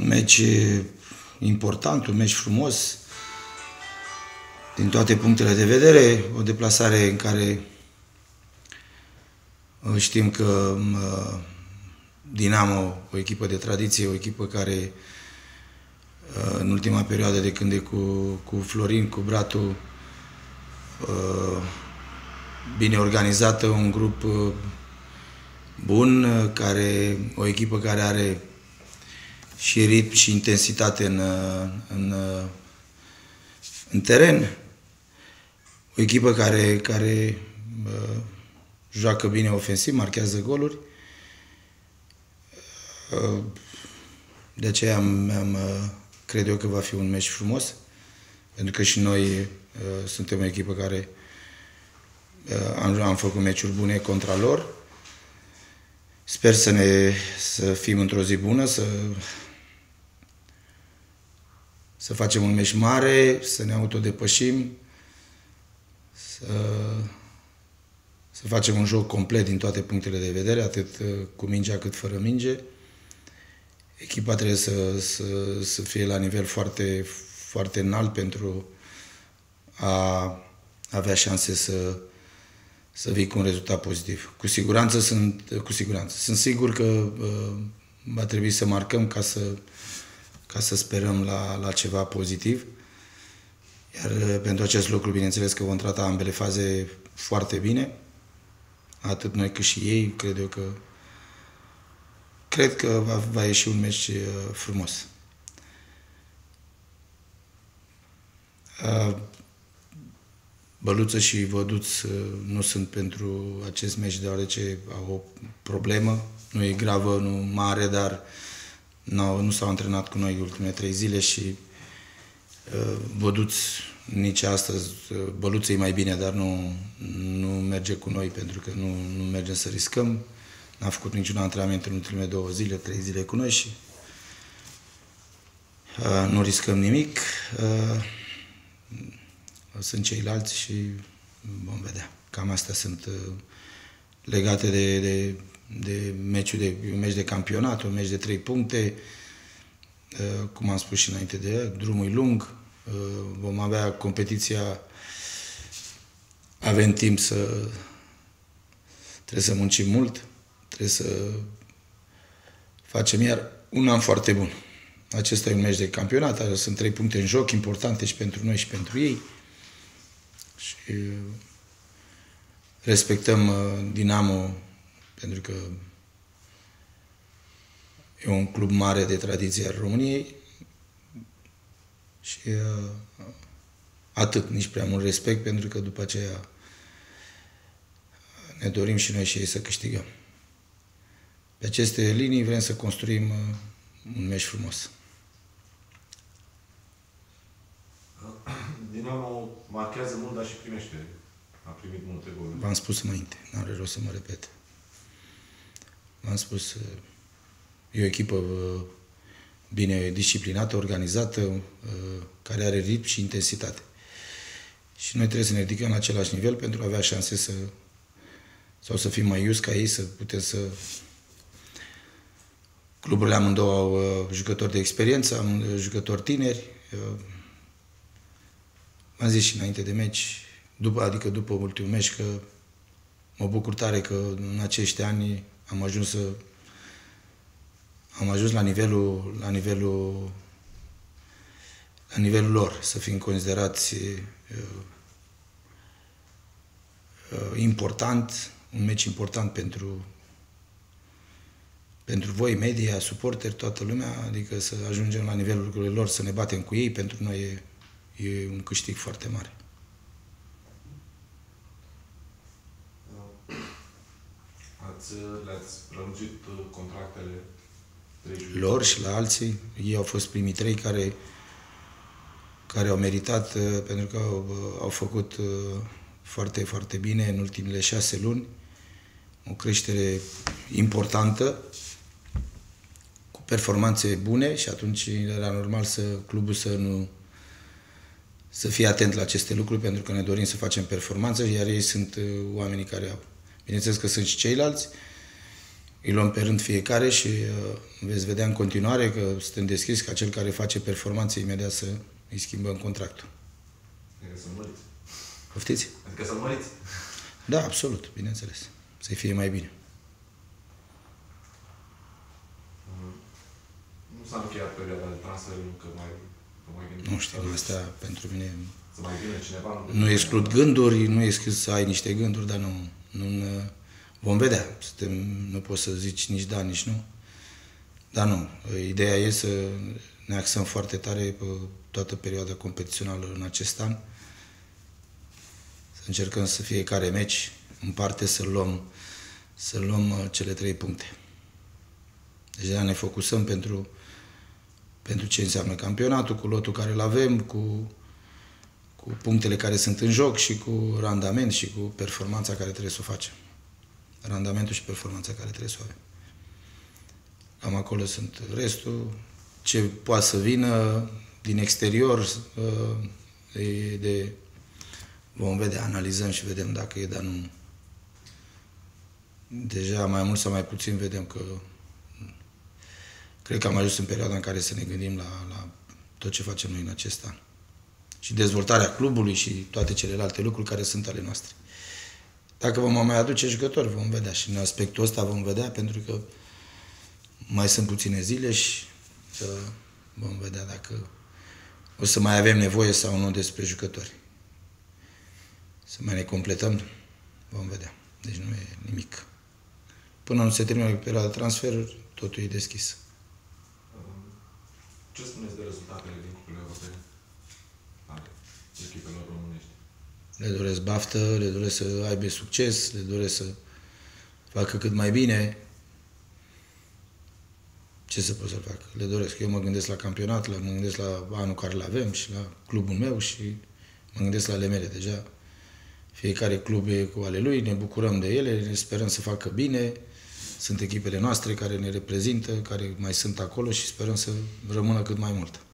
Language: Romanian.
un meci important, un meci frumos, din toate punctele de vedere, o deplasare în care uh, știm că uh, Dinamo, o echipă de tradiție, o echipă care uh, în ultima perioadă de când e cu, cu Florin, cu Bratu, bine organizată, un grup bun, care, o echipă care are și ritm și intensitate în, în, în teren. O echipă care, care uh, joacă bine ofensiv, marchează goluri. Uh, de aceea am, am, uh, cred eu că va fi un meci frumos, pentru că și noi uh, suntem o echipă care uh, am, am făcut meciuri bune contra lor. Sper să ne să fim într-o zi bună, să să facem un meci mare, să ne autodepășim, să, să facem un joc complet din toate punctele de vedere, atât uh, cu mingea cât fără minge. Echipa trebuie să, să, să fie la nivel foarte, foarte înalt pentru a avea șanse să, să vii cu un rezultat pozitiv. Cu siguranță sunt, cu siguranță. Sunt sigur că uh, va trebui să marcăm ca să ca să sperăm la, la ceva pozitiv. Iar uh, pentru acest lucru, bineînțeles că vom trata ambele faze foarte bine, atât noi cât și ei, cred eu că cred că va, va ieși un meci uh, frumos. Uh, Băluță și Văduț nu sunt pentru acest meci deoarece au o problemă, nu e gravă, nu mare, dar uh, nu, nu s-au antrenat cu noi ultimele trei zile și uh, Băduț nici astăzi, uh, Băluță e mai bine, dar nu, nu merge cu noi pentru că nu, nu mergem să riscăm. N-a făcut niciun antrenament în ultimele două zile, trei zile cu noi și uh, nu riscăm nimic. Uh, sunt ceilalți și vom vedea. Cam astea sunt uh, legate de, de de meciul de, un meci de campionat, un meci de trei puncte, uh, cum am spus și înainte de el, drumul e lung, uh, vom avea competiția, avem timp să trebuie să muncim mult, trebuie să facem iar un an foarte bun. Acesta e un meci de campionat, sunt trei puncte în joc importante și pentru noi și pentru ei. Și uh, respectăm Dinamo pentru că e un club mare de tradiție al României și uh, atât, nici prea mult respect, pentru că după aceea ne dorim și noi și ei să câștigăm. Pe aceste linii vrem să construim uh, un meci frumos. Dinamo marchează mult, dar și primește. A primit multe goluri. V-am spus înainte, nu are rost să mă repet. Am spus, e o echipă uh, bine disciplinată, organizată, uh, care are ritm și intensitate. Și noi trebuie să ne ridicăm la același nivel pentru a avea șanse să sau să fim mai ius ca ei, să putem să... Cluburile amândouă au uh, jucători de experiență, am jucători tineri. am zis și înainte de meci, după, adică după ultimul meci, că mă bucur tare că în acești ani am ajuns să am ajuns la nivelul, la nivelul, la nivelul lor, să fim considerați uh, uh, important, un meci important pentru, pentru voi, media, suporteri, toată lumea, adică să ajungem la nivelul lor, să ne batem cu ei, pentru noi e, e un câștig foarte mare. Ați, le-ați prelungit uh, contractele lor și la alții. Ei au fost primii trei care, care au meritat uh, pentru că au, uh, au făcut foarte, foarte bine în ultimele șase luni. O creștere importantă, cu performanțe bune și atunci era normal să clubul să nu să fie atent la aceste lucruri pentru că ne dorim să facem performanță, iar ei sunt oamenii care au Bineînțeles că sunt și ceilalți. îi luăm pe rând fiecare și uh, veți vedea în continuare că suntem deschiși ca cel care face performanțe imediat să îi schimbăm contractul. Adică să-l măriți. Poftiți? Adică să-l măriți. Da, absolut, bineînțeles. Să fie mai bine. Nu s-a încheiat perioada de transfer, încă mai, că mai gândim. Nu știu, astea pentru mine Să mai vină cineva. nu exclud gânduri, nu exclud să ai niște gânduri, dar nu, nu vom vedea. Suntem, nu poți să zici nici da, nici nu. Dar nu, ideea e să ne axăm foarte tare pe toată perioada competițională în acest an. Să încercăm să fiecare meci în parte să luăm, să luăm uh, cele trei puncte. Deci ne focusăm pentru, pentru ce înseamnă campionatul, cu lotul care îl avem, cu, cu punctele care sunt în joc și cu randament și cu performanța care trebuie să o facem. Randamentul și performanța care trebuie să o avem. Cam acolo sunt restul. Ce poate să vină din exterior, uh, de, de vom vedea, analizăm și vedem dacă e, dar nu. Deja mai mult sau mai puțin vedem că cred că am ajuns în perioada în care să ne gândim la, la tot ce facem noi în acest an. Și dezvoltarea clubului și toate celelalte lucruri care sunt ale noastre. Dacă vom mai aduce jucători, vom vedea. Și în aspectul ăsta vom vedea, pentru că mai sunt puține zile și uh, vom vedea dacă o să mai avem nevoie sau nu despre jucători. Să mai ne completăm, vom vedea. Deci nu e nimic. Până nu se termină perioada de transfer, totul e deschis. Ce spuneți Le doresc baftă, le doresc să aibă succes, le doresc să facă cât mai bine. Ce să pot să fac? Le doresc. Eu mă gândesc la campionat, la, mă gândesc la anul care îl avem și la clubul meu și mă gândesc la ale mele. Deja fiecare club e cu ale lui, ne bucurăm de ele, ne sperăm să facă bine. Sunt echipele noastre care ne reprezintă, care mai sunt acolo și sperăm să rămână cât mai mult.